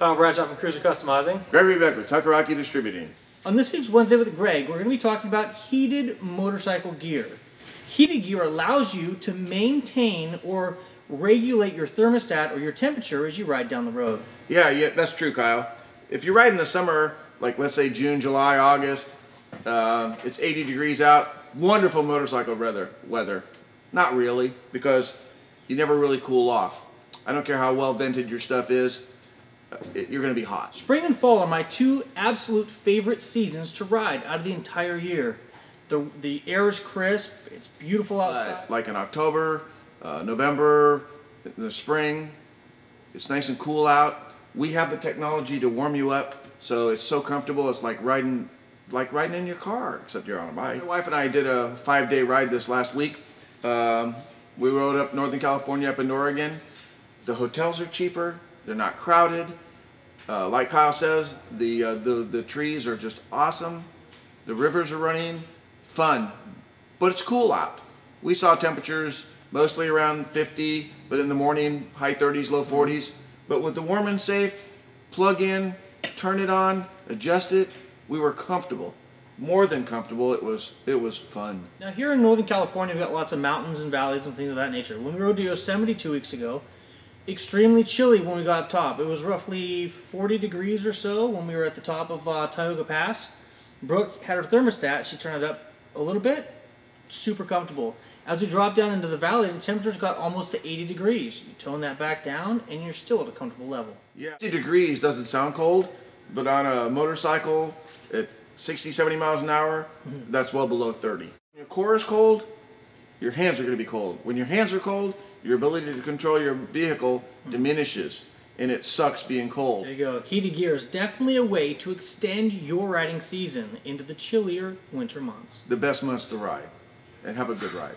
Kyle Bradshaw from Cruiser Customizing. Gregory Beck with Tucker Rocky Distributing. On this week's Wednesday with Greg, we're going to be talking about heated motorcycle gear. Heated gear allows you to maintain or regulate your thermostat or your temperature as you ride down the road. Yeah, yeah, that's true, Kyle. If you ride in the summer, like let's say June, July, August, uh, it's 80 degrees out. Wonderful motorcycle weather. Weather, not really, because you never really cool off. I don't care how well vented your stuff is you're going to be hot. Spring and fall are my two absolute favorite seasons to ride out of the entire year. The, the air is crisp, it's beautiful outside. Like in October, uh, November, in the spring, it's nice and cool out. We have the technology to warm you up, so it's so comfortable. It's like riding, like riding in your car, except you're on a bike. My wife and I did a five-day ride this last week. Um, we rode up Northern California, up in Oregon. The hotels are cheaper. They're not crowded. Uh, like Kyle says, the, uh, the, the trees are just awesome. The rivers are running, fun, but it's cool out. We saw temperatures mostly around 50, but in the morning, high 30s, low 40s. But with the warm and safe, plug in, turn it on, adjust it, we were comfortable. More than comfortable, it was it was fun. Now here in Northern California, we've got lots of mountains and valleys and things of that nature. When we rode to Yosemite two weeks ago, extremely chilly when we got up top. It was roughly 40 degrees or so when we were at the top of uh, Tioga Pass. Brooke had her thermostat. She turned it up a little bit. Super comfortable. As we dropped down into the valley, the temperatures got almost to 80 degrees. You tone that back down, and you're still at a comfortable level. Yeah, 50 degrees doesn't sound cold, but on a motorcycle at 60, 70 miles an hour, mm -hmm. that's well below 30. Your core is cold, your hands are going to be cold. When your hands are cold, your ability to control your vehicle diminishes and it sucks being cold. There you go. Heated gear is definitely a way to extend your riding season into the chillier winter months. The best months to ride and have a good ride.